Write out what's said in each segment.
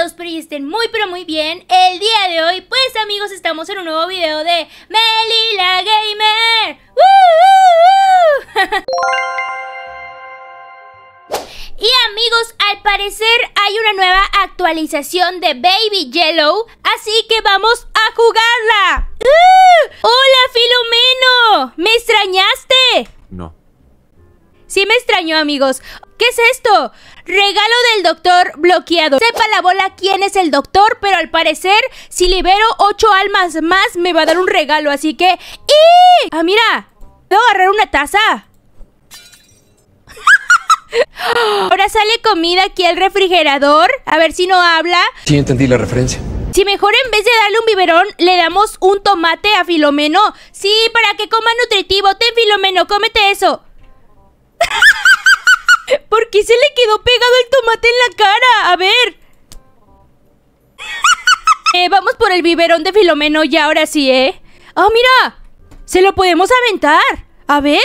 todos ahí estén muy pero muy bien. El día de hoy, pues amigos, estamos en un nuevo video de Melila Gamer. Y amigos, al parecer hay una nueva actualización de Baby Yellow, así que vamos a jugarla. ¡Hola, Filomeno! ¿Me extrañaste? No. Sí me extrañó, amigos. ¿Qué es esto? Regalo del doctor bloqueado. Sepa la bola quién es el doctor, pero al parecer, si libero ocho almas más, me va a dar un regalo. Así que... ¡Y! Ah, mira. ¿Puedo agarrar una taza? Ahora sale comida aquí al refrigerador. A ver si no habla. Sí, entendí la referencia. Si mejor en vez de darle un biberón, le damos un tomate a Filomeno. Sí, para que coma nutritivo. Ten, Filomeno, cómete eso. ¿Por qué se le quedó pegado el tomate en la cara? A ver. Eh, vamos por el biberón de Filomeno ya, ahora sí, ¿eh? ¡Oh, mira! ¡Se lo podemos aventar! A ver.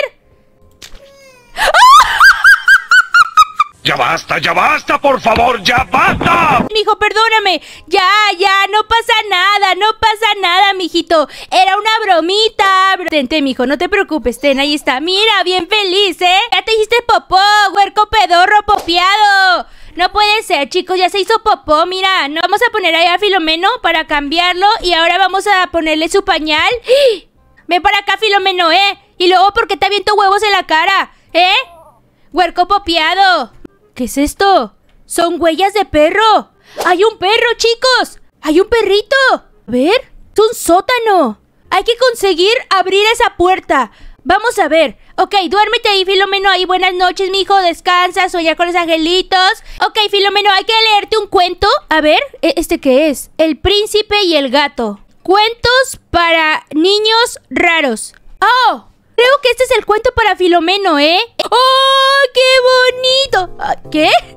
¡Ya basta, ya basta, por favor, ya basta! Mijo, perdóname. Ya, ya, no pasa nada, no pasa nada, mijito. Era una bromita. Bro- Ten, ten, mijo, no te preocupes, ten, ahí está. Mira, bien feliz, ¿eh? Ya te hiciste popó, huerco pedorro popeado. No puede ser, chicos, ya se hizo popó, mira. No, vamos a poner ahí a Filomeno para cambiarlo y ahora vamos a ponerle su pañal. Ven para acá, Filomeno, ¿eh? Y luego, ¿por qué te aviento huevos en la cara? ¿Eh? Huerco popeado. ¿Qué es esto? Son huellas de perro. Hay un perro, chicos. Hay un perrito. A ver, es un sótano. Hay que conseguir abrir esa puerta. Vamos a ver. Ok, duérmete ahí, Filomeno. Ahí, buenas noches, mijo. Descansa, soñar con los angelitos. Ok, Filomeno, hay que leerte un cuento. A ver, ¿e- ¿este qué es? El príncipe y el gato. Cuentos para niños raros. ¡Oh! Creo que este es el cuento para Filomeno, ¿eh? ¡Oh, qué ¿Qué?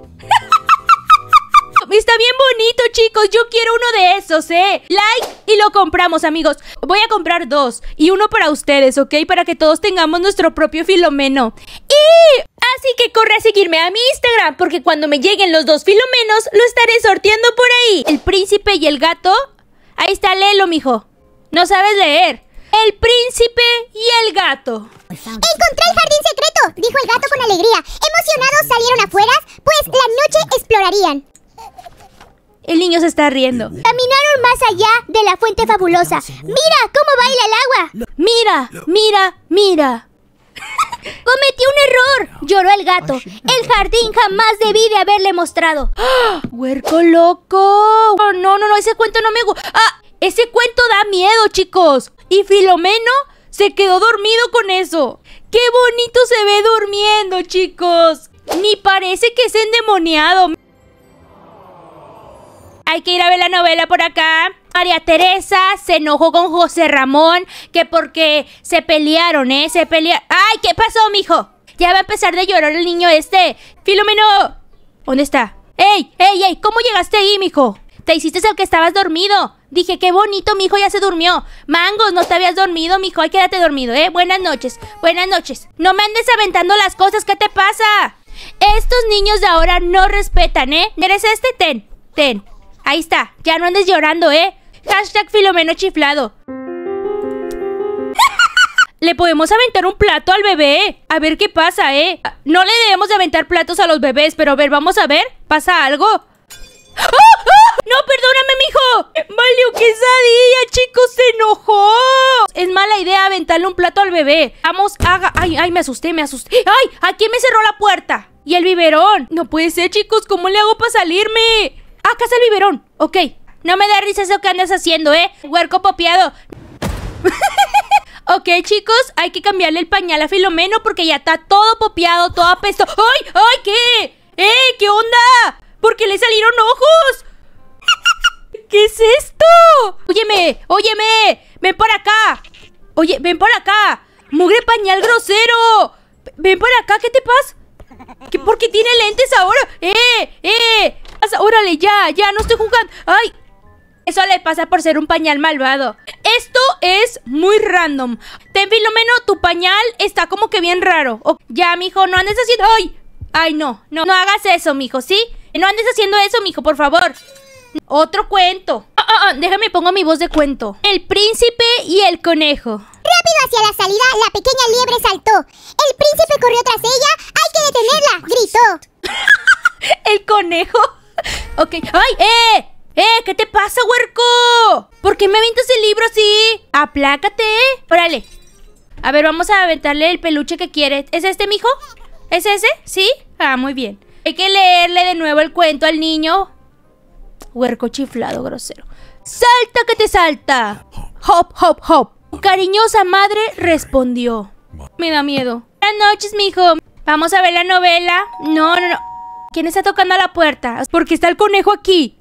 Está bien bonito, chicos. Yo quiero uno de esos, ¿eh? Like y lo compramos, amigos. Voy a comprar dos y uno para ustedes, ¿ok? Para que todos tengamos nuestro propio Filomeno. Y así que corre a seguirme a mi Instagram, porque cuando me lleguen los dos Filomenos, lo estaré sorteando por ahí. El príncipe y el gato. Ahí está, léelo, mijo. No sabes leer. El príncipe y el gato. Encontré el jardín secreto, dijo el gato con alegría. Emocionados salieron afuera, pues la noche explorarían. El niño se está riendo. Caminaron más allá de la fuente fabulosa. Mira cómo baila el agua. Mira, mira, mira. Cometí un error, lloró el gato. El jardín jamás debí de haberle mostrado. ¡Ah! ¡Huerco loco! Oh, no, no, no, ese cuento no me gusta. ¡Ah! Ese cuento da miedo, chicos. Y Filomeno se quedó dormido con eso. ¡Qué bonito se ve durmiendo, chicos! Ni parece que es endemoniado. Hay que ir a ver la novela por acá. María Teresa se enojó con José Ramón que porque se pelearon, ¿eh? Se pelearon. ¡Ay, qué pasó, mijo! Ya va a empezar de llorar el niño este. Filomeno. ¿Dónde está? ¡Ey, ey, ey! ¿Cómo llegaste ahí, mijo? Te hiciste el que estabas dormido. Dije, qué bonito, mijo, ya se durmió. Mangos, no te habías dormido, mijo. Ay, quédate dormido, ¿eh? Buenas noches, buenas noches. No me andes aventando las cosas, ¿qué te pasa? Estos niños de ahora no respetan, ¿eh? ¿Eres este? Ten, ten. Ahí está, ya no andes llorando, ¿eh? Hashtag Filomeno chiflado. Le podemos aventar un plato al bebé. A ver qué pasa, ¿eh? No le debemos de aventar platos a los bebés, pero a ver, vamos a ver. ¿Pasa algo? ¡Ah! ¡No, perdóname, mijo! Valió quesadilla, chicos, se enojó. Es mala idea aventarle un plato al bebé. Vamos, haga. Ay, ay, me asusté, me asusté. ¡Ay! ¿A quién me cerró la puerta? Y el biberón. No puede ser, chicos, ¿cómo le hago para salirme? Acá está el biberón. Ok. No me da risa eso que andas haciendo, ¿eh? Huerco popeado. Ok, chicos, hay que cambiarle el pañal a Filomeno porque ya está todo popeado, todo apesto. ¡Ay! ¡Ay! ¿Qué? ¡Eh! ¿Qué onda? ¿Por qué le salieron ojos? ¿Qué es esto? Óyeme, óyeme, ven por acá. Oye, ven por acá. Mugre pañal grosero. Ven por acá, ¿qué te pasa? ¿Qué, ¿Por qué tiene lentes ahora? ¡Eh! ¡Eh! Órale, ya, ya, no estoy jugando. ¡Ay! Eso le pasa por ser un pañal malvado. Esto es muy random. Ten Filomeno, tu pañal está como que bien raro. Ya, mijo, no andes haciendo. ¡Ay! Ay, no, no, no hagas eso, mijo, ¿sí? No andes haciendo eso, mijo, por favor. Otro cuento. Ah, ah, ah, déjame pongo mi voz de cuento. El príncipe y el conejo. Rápido hacia la salida, la pequeña liebre saltó. El príncipe corrió tras ella. ¡Hay que detenerla! gritó. ¿El conejo? Ok. ¡Ay! ¡Eh! ¡Eh! ¿Qué te pasa, huerco? ¿Por qué me avientas el libro así? Aplácate. Órale. A ver, vamos a aventarle el peluche que quiere. ¿Es este, mijo? ¿Es ese? ¿Sí? Ah, muy bien. Hay que leerle de nuevo el cuento al niño. Huerco chiflado, grosero. ¡Salta que te salta! Hop, hop, hop. Cariñosa madre respondió. Me da miedo. Buenas noches, mijo. Vamos a ver la novela. No, no, no. ¿Quién está tocando a la puerta? Porque está el conejo aquí.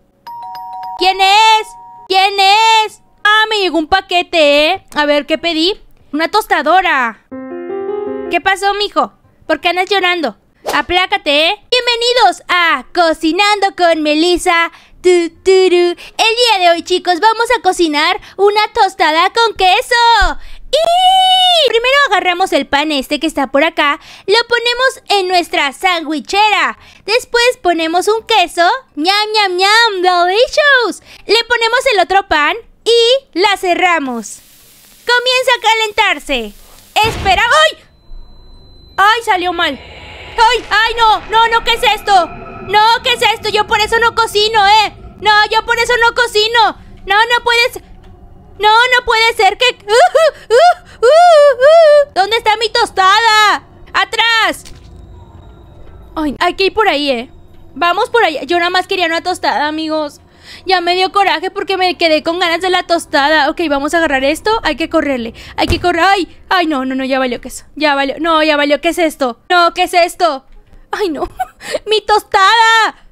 ¿Quién es? ¿Quién es? Ah, me llegó un paquete, ¿eh? A ver, ¿qué pedí? Una tostadora. ¿Qué pasó, mijo? ¿Por qué andas llorando? Aplácate, ¿eh? Bienvenidos a Cocinando con Melissa. El día de hoy, chicos, vamos a cocinar una tostada con queso. Y primero agarramos el pan este que está por acá, lo ponemos en nuestra sandwichera. Después ponemos un queso, ñam ñam ñam, delicious. Le ponemos el otro pan y la cerramos. Comienza a calentarse. Espera, ¡ay! ¡Ay, salió mal! ¡Ay, ay, no! ¡No, no! ¿Qué es esto? No, ¿qué es esto? Yo por eso no cocino, ¿eh? No, yo por eso no cocino. No, no puedes. No, no puede ser que... ¿Dónde está mi tostada? ¡Atrás! Ay, hay que ir por ahí, ¿eh? Vamos por allá. Yo nada más quería una tostada, amigos. Ya me dio coraje porque me quedé con ganas de la tostada. Ok, vamos a agarrar esto. Hay que correrle. Hay que correr. ¡Ay! ¡Ay, no, no, no! Ya valió que eso. Ya valió. No, ya valió. ¿Qué es esto? No, ¿qué es esto? ¡Ay, no! ¡Mi tostada!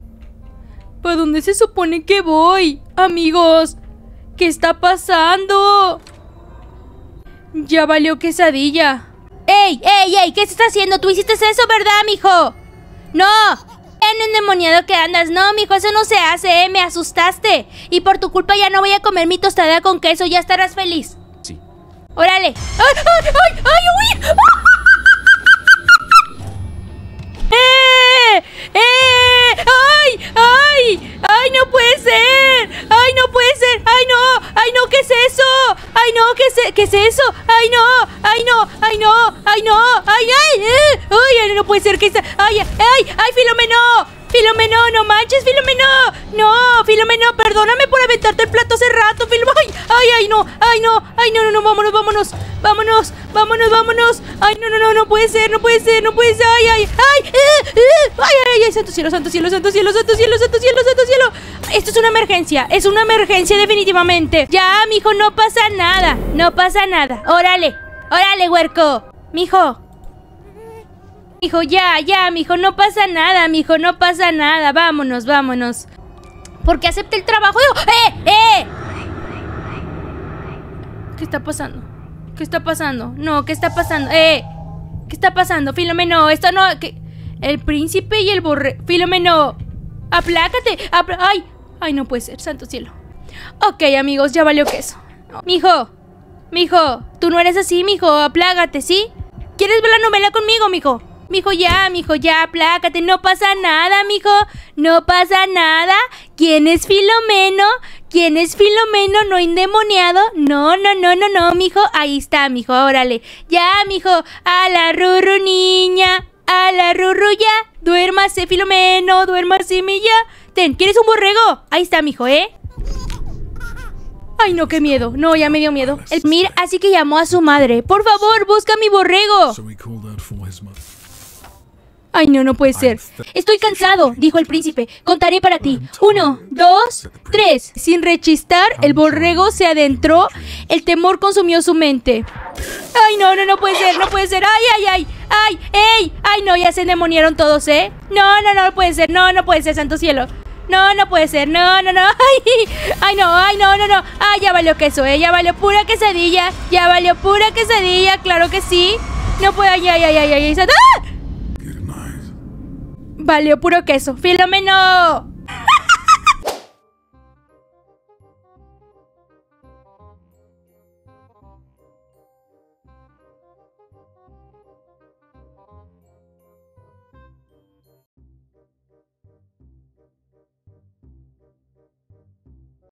¿Para dónde se supone que voy? Amigos, ¿qué está pasando? Ya valió quesadilla. ¡Ey, ey, ey! ¿Qué se está haciendo? ¿Tú hiciste eso, verdad, mijo? ¡No! En endemoniado que andas. No, mijo, eso no se hace, ¿eh? Me asustaste. Y por tu culpa ya no voy a comer mi tostada con queso. Ya estarás feliz. Sí. ¡Órale! ¡Ay, ay, ay! ay uy! ¡Eh! ¡Ay! ¡Ay! ¡Ay, no puede ser! ¡Ay, no puede ser! ¡Ay, no! ¡Ay, no! ¿Qué es eso? ¡Ay, no! ¿Qué es, ¿qué es eso? ¡Ay, no! ¡Ay, no! ¡Ay, no! ¡Ay, no! ¡Ay, ay! ¡Ay, no puede ser que está! ¡Ay, ay! ¡Ay, Filomeno! ¡Filomeno, no manches, Filomeno! ¡No! Filomeno, perdóname por aventarte el plato hace rato, Filomeno. ¡Ay, ay, ay, no! ¡Ay, no! ¡Ay, no, no, no! ¡Vámonos, vámonos! ¡Vámonos! ¡Vámonos, vámonos! ¡Ay, no, no, no! ¡No puede ser! ¡No puede ser! ¡No puede ser! ¡Ay, ay! ¡Ay! ¡Eh, eh! ¡Ay, ay, ay! ¡Santo cielo, santo cielo, santo cielo, santo cielo, santo cielo, santo cielo! Esto es una emergencia. Es una emergencia definitivamente. Ya, mijo, no pasa nada. No pasa nada. Órale. Órale, huerco. Mijo, Mijo, ya, ya, mijo, no pasa nada, mijo, no pasa nada. Vámonos, vámonos. Porque acepte el trabajo. ¡Eh! ¡Eh! ¿Qué está pasando? ¿Qué está pasando? No, ¿qué está pasando? ¡Eh! ¿Qué está pasando? Filomeno, esto no. ¿qué? El príncipe y el borre. Filomeno, aplácate. ¡Ay! ¡Ay, no puede ser, santo cielo! Ok, amigos, ya valió queso. Mijo, mijo, tú no eres así, mijo. Aplágate, ¿sí? ¿Quieres ver la novela conmigo, mijo? Mijo, ya, mijo, ya, plácate, no pasa nada, mijo, no pasa nada. ¿Quién es Filomeno? ¿Quién es Filomeno no endemoniado? No, no, no, no, no, mijo, ahí está, mijo, órale. Ya, mijo, a la rurru niña, a la rurru ya. Duérmase, Filomeno, duérmase, mi ya. Ten, ¿quieres un borrego? Ahí está, mijo, ¿eh? Ay, no, qué miedo. No, ya me dio miedo. El Mir así que llamó a su madre. Por favor, busca mi borrego. Ay, no, no puede ser. Estoy cansado, dijo el príncipe. Contaré para ti. Uno, dos, tres. Sin rechistar, el borrego se adentró. El temor consumió su mente. Ay, no, no, no puede ser, no puede ser. Ay, ay, ay. Ay, ey. Ay, no, ya se endemoniaron todos, ¿eh? No, no, no puede ser. No, no puede ser, santo cielo. No, no puede ser. No, no, no. Ay, ay, no, ay, no, no, no. Ay, ya valió queso, ¿eh? Ya valió pura quesadilla. Ya valió pura quesadilla, claro que sí. No puedo. Ay, ay, ay, ay, ay. ay. ¡Ah! Valió puro queso. Filomeno.